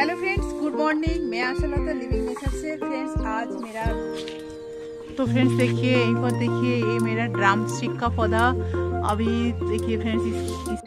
Hello friends good morning मैं Asha Lata living makeup से friends आज मेरा तो फ्रेंड्स देखिए यहीं पर देखिए ये मेरा ड्राम स्टिक का पौधा। अभी देखिए फ्रेंड्स इस, इस